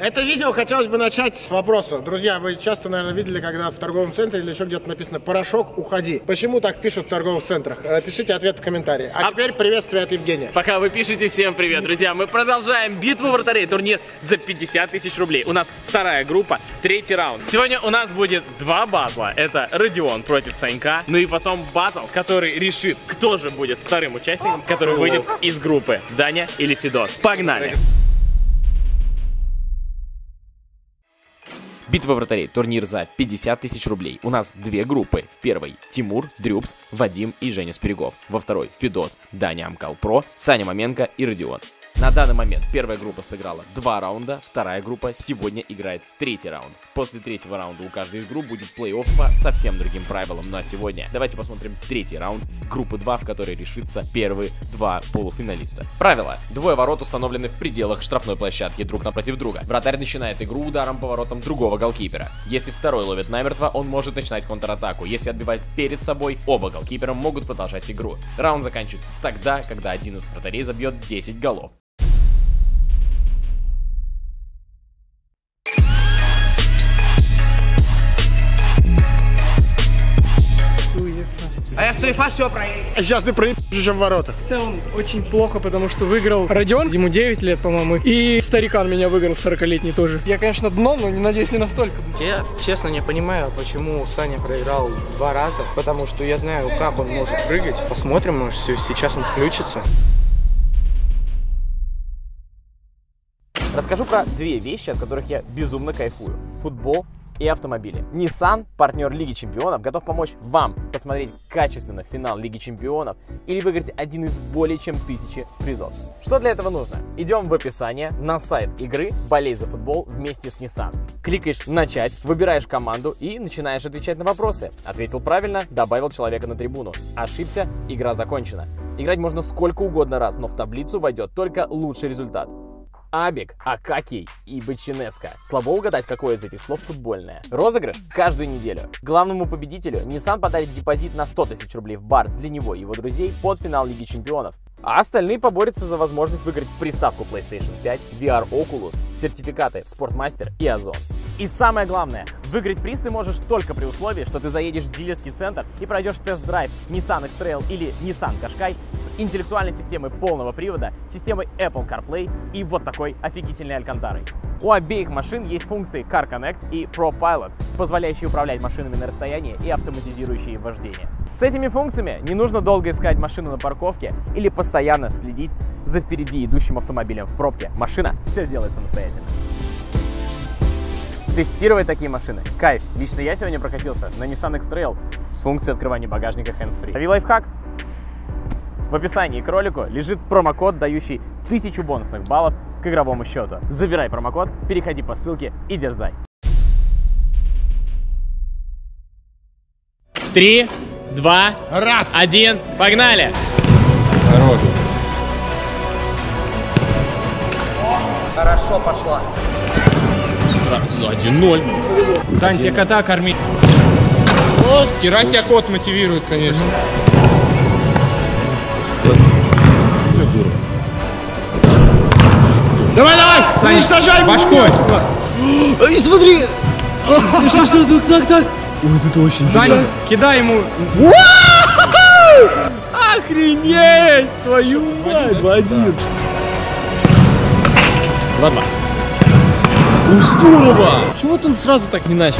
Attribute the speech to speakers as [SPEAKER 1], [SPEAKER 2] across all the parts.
[SPEAKER 1] Это видео хотелось бы начать с вопроса. Друзья, вы часто, наверное, видели, когда в торговом центре или еще где-то написано «Порошок, уходи». Почему так пишут в торговых центрах? Э, Пишите ответ в комментарии. А, теперь приветствие от Евгения.
[SPEAKER 2] Пока вы пишете, всем привет, друзья. Мы продолжаем битву вратарей. Турнир за 50 тысяч рублей. У нас вторая группа, третий раунд. Сегодня у нас будет два батла. Это Родион против Санька. Ну и потом батл, который решит, кто же будет вторым участником, который выйдет из группы. Даня или Фидос. Погнали! Битва вратарей. Турнир за 50 тысяч рублей. У нас две группы. В первой Тимур, Дрюбс, Вадим и Женя Спирягов. Во второй Фидос, Даня Амкал Про, Саня Маменко и Родион. На данный момент первая группа сыграла два раунда, вторая группа сегодня играет третий раунд. После третьего раунда у каждой из групп будет плей-офф по совсем другим правилам. Ну а сегодня давайте посмотрим третий раунд группы 2, в которой решится первые два полуфиналиста. Правила. Двое ворот установлены в пределах штрафной площадки друг напротив друга. Вратарь начинает игру ударом по воротам другого голкипера. Если второй ловит намертво, он может начинать контратаку. Если отбивает перед собой, оба голкипера могут продолжать игру. Раунд заканчивается тогда, когда один из вратарей забьет 10 голов.
[SPEAKER 3] А ЦФА все проверил.
[SPEAKER 1] А сейчас ты проебешь, чем в воротах.
[SPEAKER 4] В целом очень плохо, потому что выиграл Родион, ему 9 лет, по-моему, и старикан меня выиграл 40-летний тоже. Я, конечно, дно, но не надеюсь, не настолько.
[SPEAKER 3] Я честно не понимаю, почему Саня проиграл два раза, потому что я знаю, как он может прыгать. Посмотрим, может, се- сейчас он включится.
[SPEAKER 2] Расскажу про две вещи, от которых я безумно кайфую. Футбол и автомобили. Nissan, партнер Лиги Чемпионов, готов помочь вам посмотреть качественно финал Лиги Чемпионов или выиграть один из более чем тысячи призов. Что для этого нужно? Идем в описание на сайт игры «Болей за футбол» вместе с Nissan. Кликаешь «Начать», выбираешь команду и начинаешь отвечать на вопросы. Ответил правильно, добавил человека на трибуну. Ошибся, игра закончена. Играть можно сколько угодно раз, но в таблицу войдет только лучший результат. Абик, Акакий и Бачинеска. Слабо угадать, какое из этих слов футбольное. Розыгрыш каждую неделю. Главному победителю Nissan подарит депозит на 100 тысяч рублей в бар для него и его друзей под финал Лиги Чемпионов. А остальные поборются за возможность выиграть приставку PlayStation 5, VR Oculus, сертификаты в Спортмастер и Озон. И самое главное, выиграть приз ты можешь только при условии, что ты заедешь в дилерский центр и пройдешь тест-драйв Nissan X-Trail или Nissan Qashqai с интеллектуальной системой полного привода, системой Apple CarPlay и вот такой офигительной алькантарой. У обеих машин есть функции Car Connect и Pro Pilot, позволяющие управлять машинами на расстоянии и автоматизирующие вождение. С этими функциями не нужно долго искать машину на парковке или постоянно следить за впереди идущим автомобилем в пробке. Машина все сделает самостоятельно. Тестировать такие машины. Кайф. Лично я сегодня прокатился на Nissan X-Trail с функцией открывания багажника hands-free. Лови лайфхак. В описании к ролику лежит промокод, дающий 1000 бонусных баллов к игровому счету. Забирай промокод, переходи по ссылке и дерзай. Три, два, раз, один, погнали!
[SPEAKER 3] Хорошо пошла.
[SPEAKER 2] 1-0.
[SPEAKER 4] Сань, тебе кота корми. Вчера тебя кот мотивирует, конечно.
[SPEAKER 1] Давай, давай! Уничтожай!
[SPEAKER 4] Башкой.
[SPEAKER 1] И смотри!
[SPEAKER 4] Что, что, так, так, так. Ой, это очень Саня, кидай ему. Охренеть! Твою мать! 2-1.
[SPEAKER 2] 2-2.
[SPEAKER 4] Ой, здорово! Чего вот он сразу так не начал?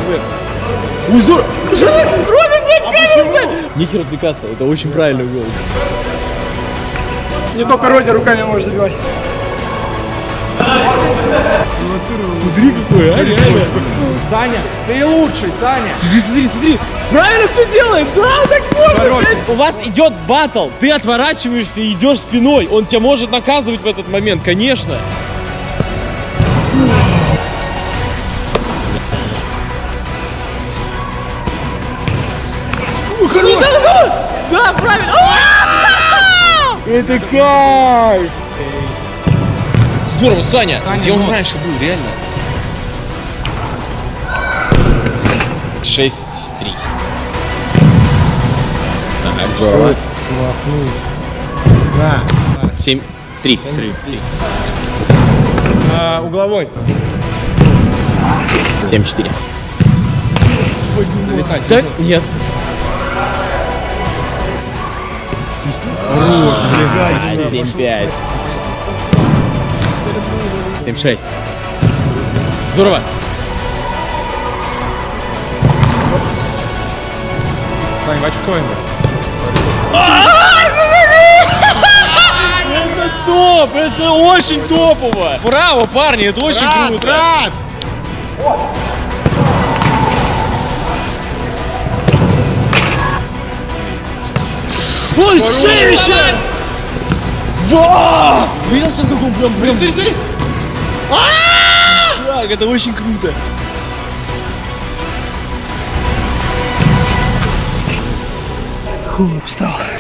[SPEAKER 4] Ой, здорово! Робин, блядь, конечно! Нихер отвлекаться, это очень правильный гол. Не только Родя руками может забивать. Смотри какой, а, реально. Саня, ты лучший, Саня. Смотри, смотри, смотри. Правильно все делает, да, так можно. У вас идет батл, ты отворачиваешься и идешь спиной. Он тебя может наказывать в этот момент, конечно. Да, правильно! Это кайф! Здорово, Саня! Где он раньше был, реально? 6-3. Ага, здорово. 7-3. 3. угловой.
[SPEAKER 5] 7-4. Так, нет. А, 7-5. 7-6. Здорово.
[SPEAKER 2] Сань, watch coin. Это топ! Это очень топово! Браво, парни, это очень круто!
[SPEAKER 1] Брат!
[SPEAKER 2] Ой, Севича! Ва! Видел, что он прям... прям...
[SPEAKER 1] Смотри!
[SPEAKER 2] Так, это очень круто.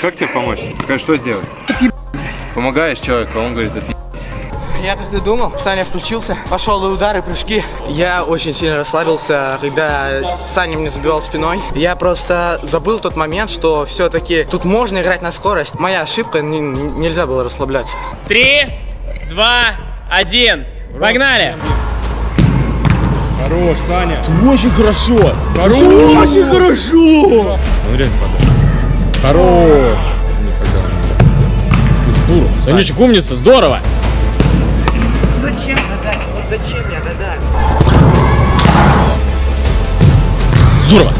[SPEAKER 6] Как тебе помочь? Скажи, что сделать? Помогаешь человеку, а он говорит, это
[SPEAKER 3] Я так и думал. Саня включился, пошел и удары, прыжки. Я очень сильно расслабился, когда Саня мне забивал спиной. Я просто забыл тот момент, что все-таки тут можно играть на скорость. Моя ошибка, не- нельзя было расслабляться.
[SPEAKER 2] Три, два, один. Погнали!
[SPEAKER 7] Хорош, Саня.
[SPEAKER 2] Очень хорошо!
[SPEAKER 7] Хорош.
[SPEAKER 2] Очень хорошо!
[SPEAKER 7] Он реально падает. Хорош. Здорово.
[SPEAKER 2] Санечек умница, здорово! Здорово!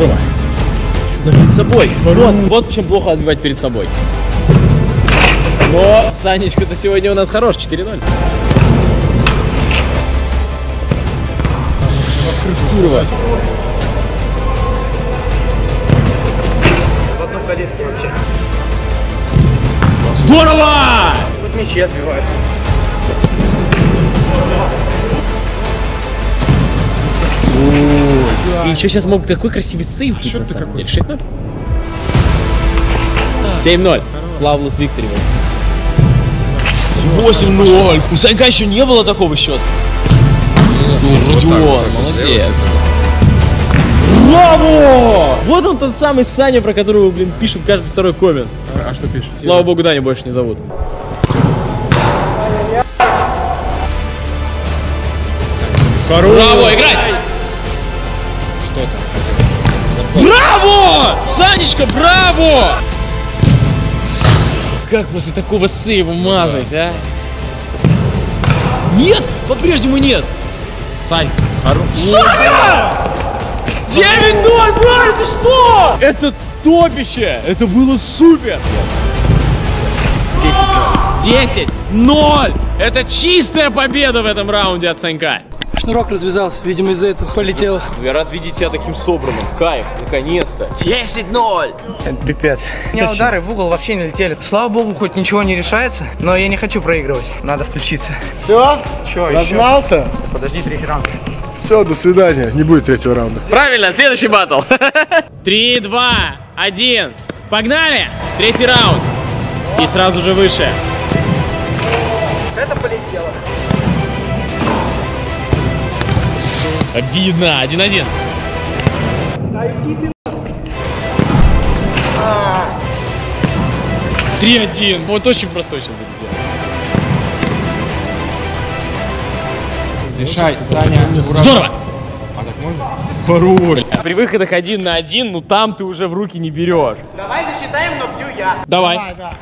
[SPEAKER 2] Здорово! Но перед собой. Вот, вот чем плохо отбивать перед собой. Но Санечка-то сегодня у нас хорош, 4-0. Здорово.
[SPEAKER 3] В одну калитку вообще.
[SPEAKER 2] Здорово!
[SPEAKER 3] Вот мячи отбивают.
[SPEAKER 2] И еще сейчас мог такой красивый сейв быть на самом деле. 6-0? 7-0. Флавлес Виктори. 8-0. У Санька еще не было такого счета. Родион, молодец. Браво! Вот он тот самый Саня, про которого, блин, пишут каждый второй коммент.
[SPEAKER 7] А что пишешь?
[SPEAKER 2] Слава богу, Даню больше не зовут.
[SPEAKER 7] Хорош.
[SPEAKER 2] Браво, играй! Браво! Санечка, браво! Как после такого сейва мазать, а? Нет! По-прежнему нет!
[SPEAKER 7] Сань, хорош.
[SPEAKER 2] Саня! 9-0, брат, ты что? Это топище! Это было супер! 10-0. 10-0! Это чистая победа в этом раунде от Санька.
[SPEAKER 4] Шнурок развязался, видимо, из-за этого полетел.
[SPEAKER 2] Я рад видеть тебя таким собранным. Кайф, наконец-то.
[SPEAKER 3] Это пипец. У меня удары в угол вообще не летели. Слава богу, хоть ничего не решается, но я не хочу проигрывать. Надо включиться.
[SPEAKER 1] Все?
[SPEAKER 3] Чё еще?
[SPEAKER 1] Размялся?
[SPEAKER 3] Подожди, третий раунд.
[SPEAKER 1] Все, до свидания. Не будет третьего раунда.
[SPEAKER 2] Правильно, следующий батл. Три, два, один. Погнали! Третий раунд. И сразу же выше. Обидно. Один-один. Три-один. Вот очень простой сейчас залетел.
[SPEAKER 7] Решай, Саня.
[SPEAKER 2] Здорово!
[SPEAKER 7] А так можно? Хорош.
[SPEAKER 2] При выходах один на один, ну там ты уже в руки не берешь.
[SPEAKER 3] Давай засчитаем, но бью я.
[SPEAKER 2] Давай.
[SPEAKER 1] Давай, да.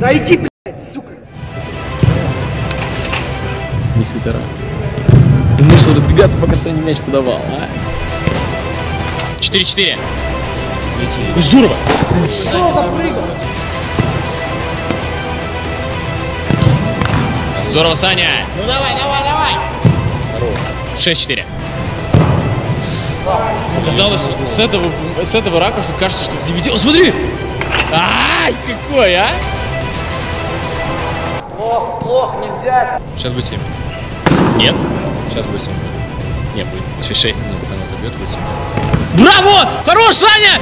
[SPEAKER 4] Да иди, блядь, сука.
[SPEAKER 2] Ты можешь разбегаться, пока Саня мяч подавал, а? 4-4. Здорово! Здорово, Саня!
[SPEAKER 1] Ну давай, давай, давай.
[SPEAKER 2] 6-4. Казалось, с этого, с этого ракурса кажется, что в 9... О, смотри! Ай, какой, а?
[SPEAKER 7] Сейчас будет 7.
[SPEAKER 2] Нет.
[SPEAKER 7] Сейчас будет 7.
[SPEAKER 2] Не, будет 6
[SPEAKER 7] Нет, Саня отобьет, будет 7.
[SPEAKER 2] Браво! Хорош, Саня!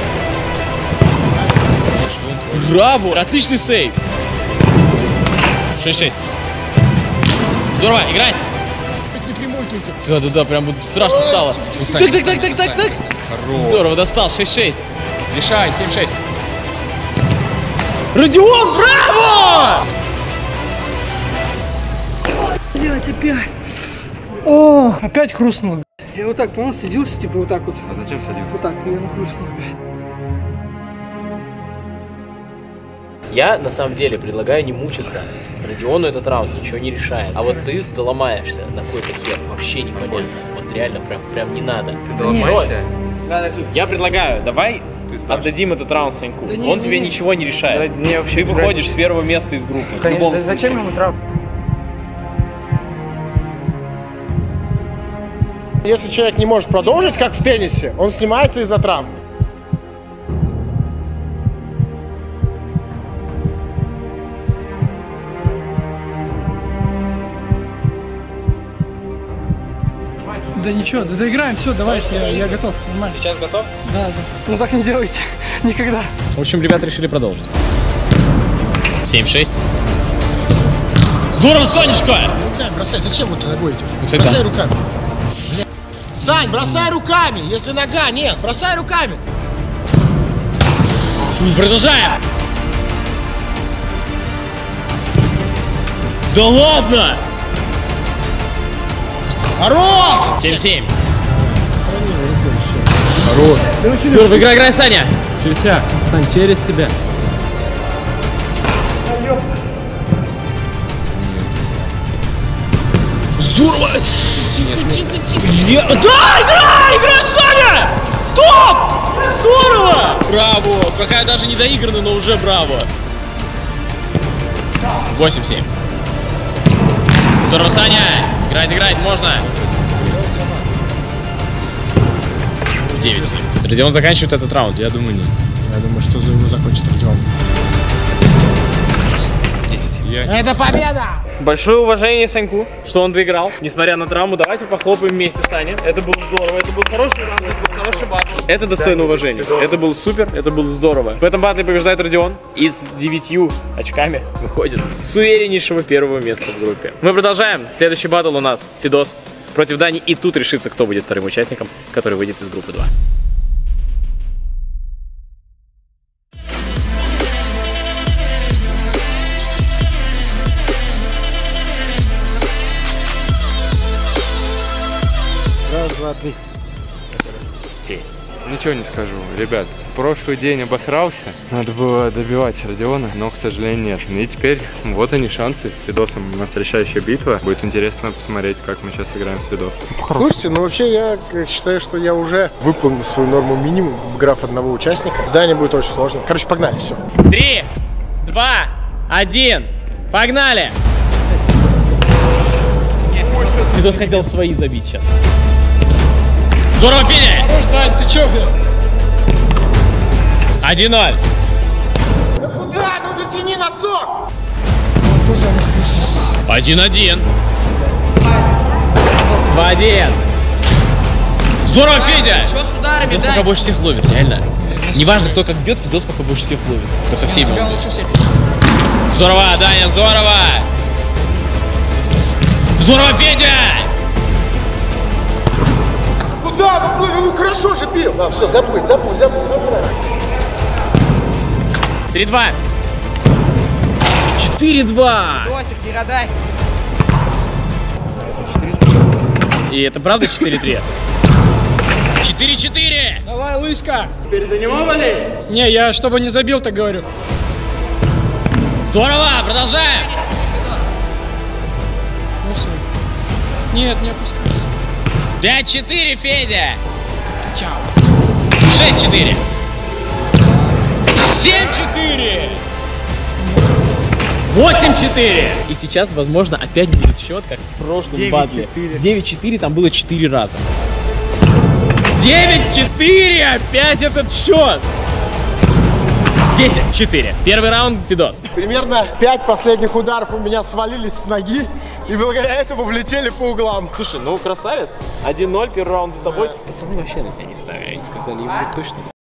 [SPEAKER 2] Браво! Отличный сейв! 6-6. Здорово, играй! Да-да-да, прям вот страшно стало. Так, так, так, так, так, так. Здорово, достал, 6-6.
[SPEAKER 7] Решай, 7-6.
[SPEAKER 2] Родион, браво!
[SPEAKER 4] Блять, опять. О, опять хрустнул. Я вот так, понял, садился, типа вот так вот.
[SPEAKER 6] А зачем садился?
[SPEAKER 4] Вот так, хрустнуло опять.
[SPEAKER 5] Я на самом деле предлагаю не мучиться. Родиону этот раунд ничего не решает. А вот ты доломаешься на какой-то хер. Вообще непонятно. Вот реально прям, прям не надо.
[SPEAKER 6] Ты доломайся.
[SPEAKER 5] Я предлагаю, давай отдадим этот раунд Саньку.
[SPEAKER 4] не,
[SPEAKER 5] Он
[SPEAKER 4] не,
[SPEAKER 5] тебе
[SPEAKER 4] не.
[SPEAKER 5] ничего не решает.
[SPEAKER 3] Да мне вообще
[SPEAKER 5] Ты выходишь с первого места из группы. в
[SPEAKER 3] Конечно,
[SPEAKER 5] любом
[SPEAKER 3] за-
[SPEAKER 5] случае.
[SPEAKER 3] зачем ему травма?
[SPEAKER 1] Если человек не может продолжить, как в теннисе, он снимается из-за травм.
[SPEAKER 4] Да ничего, да доиграем, все, давай, я, я готов, нормально.
[SPEAKER 5] Сейчас готов?
[SPEAKER 4] Да, да. Ну так не делайте, никогда.
[SPEAKER 2] В общем, ребята решили продолжить. 7-6. Здорово, Сонечка!
[SPEAKER 1] Руками бросай, зачем вы туда будете?
[SPEAKER 2] Кстати,
[SPEAKER 1] бросай
[SPEAKER 2] да.
[SPEAKER 1] руками. Сань, бросай руками, если нога нет, бросай руками.
[SPEAKER 2] Продолжаем! Да ладно!
[SPEAKER 1] Хорош!
[SPEAKER 2] 7-7. Здорово, играй, играй, Саня!
[SPEAKER 7] Через себя. Сань, через себя.
[SPEAKER 2] Здорово! Я- Да, играй, играй, Саня! Топ! Здорово! Браво! Пока даже не доиграно, но уже браво. 8-7. Здорово, Саня! Играть, играть, можно. 9-7. Родион заканчивает этот раунд, я думаю, нет.
[SPEAKER 1] Я думаю, что его закончит Родион.
[SPEAKER 2] 10
[SPEAKER 1] Это победа!
[SPEAKER 5] Большое уважение Саньку, что он доиграл, несмотря на травму. Давайте похлопаем вместе, Саня. Это было здорово, это был хороший раунд, это был хороший батл. Это достойно уважения. Это был супер, это было здорово. В этом батле побеждает Родион и с девятью очками выходит с увереннейшего первого места в группе. Мы продолжаем. Следующий батл у нас Фидос против Дани. И тут решится, кто будет вторым участником, который выйдет из группы 2.
[SPEAKER 6] Ничего не скажу. Ребят, в прошлый день обосрался. Надо было добивать Родиона, но, к сожалению, нет. И теперь вот они шансы. С Фидосом у нас решающая битва. Будет интересно посмотреть, как мы сейчас играем с Фидосом.
[SPEAKER 1] Слушайте, ну вообще я э, считаю, что я уже выполнил свою норму минимум, обыграв одного участника. Здание будет очень сложно. Короче, погнали, все.
[SPEAKER 2] Три, два, один. Погнали! Фидос хотел свои забить сейчас. Здорово, Федя!
[SPEAKER 4] Дань, ты чё, блядь?
[SPEAKER 2] 1-0.
[SPEAKER 1] Куда? Ну затяни носок!
[SPEAKER 2] 1-1. 2-1. Здорово, Федя! Фидос пока больше всех ловит, реально. Неважно, кто как бьет, Фидос пока больше всех ловит. Только со всеми. Здорово, Даня, здорово! Здорово, Федя!
[SPEAKER 1] Куда? Ну, ну, хорошо же бил. Да, все, забудь, забудь, забудь, забудь.
[SPEAKER 2] 3-2. 4-2.
[SPEAKER 3] Досик, не гадай.
[SPEAKER 2] И это правда 4-3? 4-4.
[SPEAKER 4] Давай, него болей? Не, я чтобы не забил, так говорю.
[SPEAKER 2] Здорово, продолжаем.
[SPEAKER 4] Ну. Нет, не опускайся.
[SPEAKER 2] 5-4, Федя.
[SPEAKER 4] Чао.
[SPEAKER 2] 6-4. 7-4. 8-4. И сейчас, возможно, опять будет счет, как в прошлом батле. 9-4, там было 4 раза. 9-4, опять этот счет. 10-4. Первый раунд, Фидос.
[SPEAKER 1] Примерно пять последних ударов у меня свалились с ноги, и благодаря этому влетели по углам.
[SPEAKER 5] Слушай, ну красавец. 1-0, первый раунд за тобой. Пацаны вообще на тебя не ставили, они сказали, ему точно.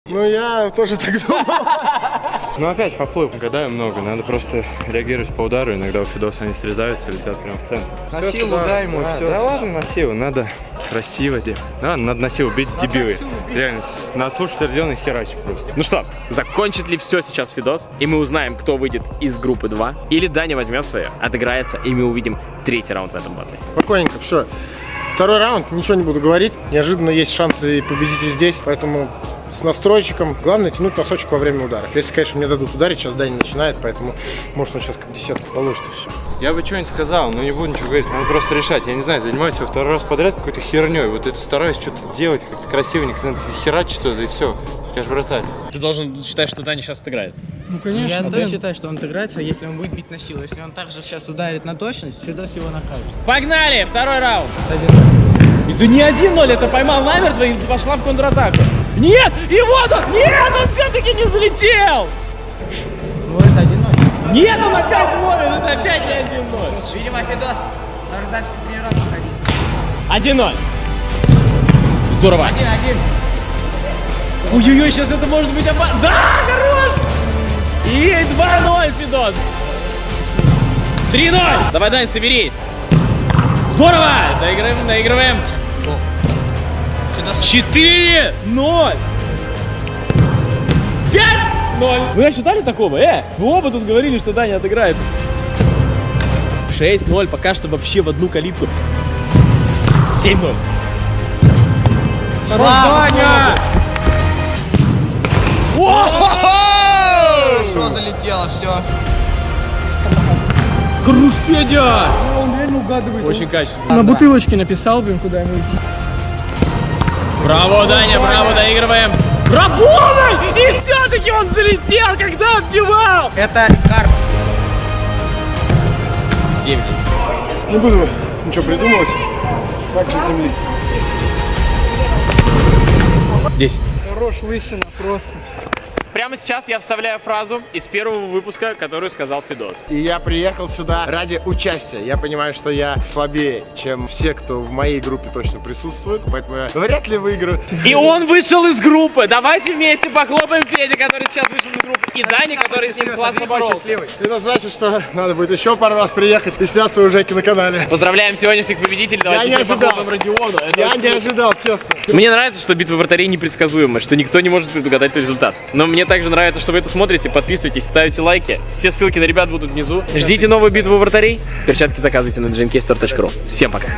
[SPEAKER 1] Ну, я тоже так думал.
[SPEAKER 6] Ну опять поплыл. Гадаю много, надо просто реагировать по удару. Иногда у Фидоса они срезаются, летят прямо в центр.
[SPEAKER 3] На
[SPEAKER 6] Всё,
[SPEAKER 3] силу
[SPEAKER 6] да,
[SPEAKER 3] дай ему,
[SPEAKER 6] да,
[SPEAKER 3] всё.
[SPEAKER 6] Да ладно, на силу, надо красиво делать. Да, надо на силу бить дебилы. Реально, с- надо слушать Родиона и херачить просто.
[SPEAKER 5] Ну что, закончит ли все сейчас Фидос, и мы узнаем, кто выйдет из группы 2, или Даня возьмет свое, отыграется, и мы увидим третий раунд в этом батле.
[SPEAKER 1] Спокойненько, все. Второй раунд, ничего не буду говорить. Неожиданно есть шансы победить и здесь, поэтому с настройчиком. Главное тянуть носочек во время ударов. Если, конечно, мне дадут ударить, сейчас Даня начинает, поэтому может он сейчас как десятку положит и все.
[SPEAKER 6] Я бы что-нибудь сказал, но не буду ничего говорить, надо просто решать. Я не знаю, занимаюсь во второй раз подряд какой-то херней. Вот это стараюсь что-то делать, как-то красивенько, надо херачить что-то и все. Я же вратарь.
[SPEAKER 2] Ты должен считать, что Даня сейчас отыграется.
[SPEAKER 4] Ну, конечно.
[SPEAKER 3] Я
[SPEAKER 4] блин.
[SPEAKER 3] тоже считаю, что он отыграется, если он будет бить на силу. Если он также сейчас ударит на точность, Фидос его накажет.
[SPEAKER 2] Погнали, второй раунд. Это не 1-0, это поймал намертво и пошла в контратаку. Нет, и вот он, нет, он все-таки не залетел.
[SPEAKER 3] Ну, это 1-0.
[SPEAKER 2] Нет, он опять ловит, это опять не 1-0.
[SPEAKER 3] Видимо, Фидос должен дальше по тренировкам ходить.
[SPEAKER 2] 1-0. Здорово.
[SPEAKER 3] 1-1.
[SPEAKER 2] Ой-ой-ой, сейчас это может быть опасно. Да, хорош! И 2-0, Фидос. 3-0. Давай, Дань, соберись. Здорово! Доигрываем, доигрываем. 4-0. 5-0. Вы ожидали такого? Э, вы оба тут говорили, что Даня отыграется. 6-0, пока что вообще в одну калитку. 7-0.
[SPEAKER 3] Слава
[SPEAKER 2] Даня!
[SPEAKER 3] Что залетело, все.
[SPEAKER 2] Хрустедя!
[SPEAKER 4] Он реально угадывает.
[SPEAKER 2] Очень качественно.
[SPEAKER 4] На бутылочке написал, блин, куда ему идти.
[SPEAKER 2] Браво, Даня, браво, доигрываем. Работай! И все-таки он залетел, когда отбивал!
[SPEAKER 3] Это Рикард.
[SPEAKER 2] 9.
[SPEAKER 1] Не буду ничего придумывать. Так же земли.
[SPEAKER 2] 10.
[SPEAKER 4] Хорош лысина просто.
[SPEAKER 5] Прямо сейчас я вставляю фразу из первого выпуска, которую сказал Фидос.
[SPEAKER 1] И я приехал сюда ради участия. Я понимаю, что я слабее, чем все, кто в моей группе точно присутствует, поэтому я вряд ли выиграю.
[SPEAKER 5] И он вышел из группы. Давайте вместе похлопаем Феде, который сейчас вышел из группы, и Дани, который с ним классно боролся.
[SPEAKER 1] Это значит, что надо будет еще пару раз приехать и сняться уже на канале.
[SPEAKER 5] Поздравляем сегодняшних победителей. Давайте
[SPEAKER 1] не
[SPEAKER 5] еще
[SPEAKER 1] ожидал.
[SPEAKER 5] Родиону. Это
[SPEAKER 1] Я не ожидал, честно.
[SPEAKER 5] Мне нравится, что битва вратарей непредсказуема, что никто не может предугадать результат. Но мне также нравится, что вы это смотрите, подписывайтесь, ставите лайки. Все ссылки на ребят будут внизу. Ждите новую битву вратарей. Перчатки заказывайте на djnkstore.ru. Всем пока.